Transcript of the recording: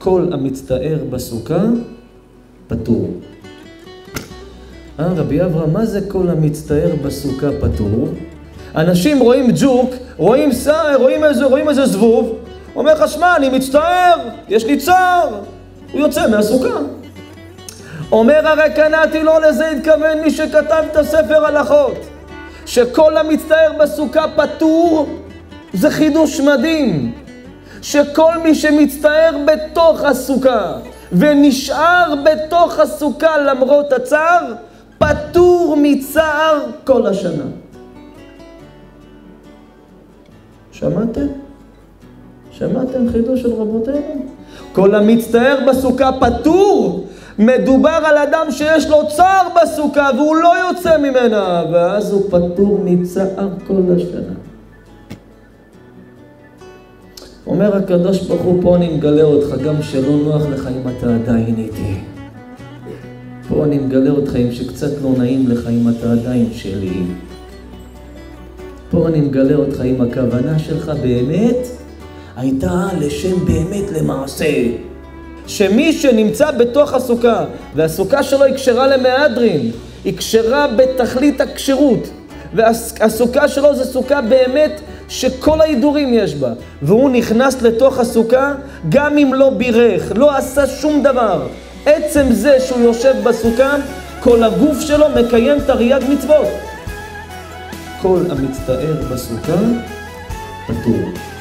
כל המצטער בסוכה, פטור. אה, רבי אברהם, מה זה כל המצטער בסוכה פטור? אנשים רואים ג'וק, רואים שר, רואים איזה, רואים איזה זבוב, אומר לך, שמע, אני מצטער, יש לי צער. הוא יוצא מהסוכה. אומר הרי קנאתי לא לזה התכוון מי שכתב את הספר הלכות. שכל המצטער בסוכה פטור, זה חידוש מדהים. שכל מי שמצטער בתוך הסוכה ונשאר בתוך הסוכה למרות הצער, פטור מצער כל השנה. שמעתם? שמעתם חידוש של רבותינו? כל המצטער בסוכה פטור. מדובר על אדם שיש לו צער בסוכה והוא לא יוצא ממנה, ואז הוא פטור מצער כל השנה. אומר הקדוש ברוך הוא, פה אני מגלה אותך, גם שלא נוח לך אם אתה עדיין איתי. פה אני מגלה אותך אם שקצת לא נעים לך אם אתה עדיין שלי. פה אני מגלה אותך אם הכוונה שלך באמת הייתה לשם באמת למעשה. שמי שנמצא בתוך הסוכה, והסוכה שלו היא כשרה למהדרין, היא כשרה בתכלית הכשרות, והסוכה שלו זה סוכה באמת שכל ההידורים יש בה, והוא נכנס לתוך הסוכה, גם אם לא בירך, לא עשה שום דבר. עצם זה שהוא יושב בסוכה, כל הגוף שלו מקיים תרי"ג מצוות. כל המצטער בסוכה, פטור.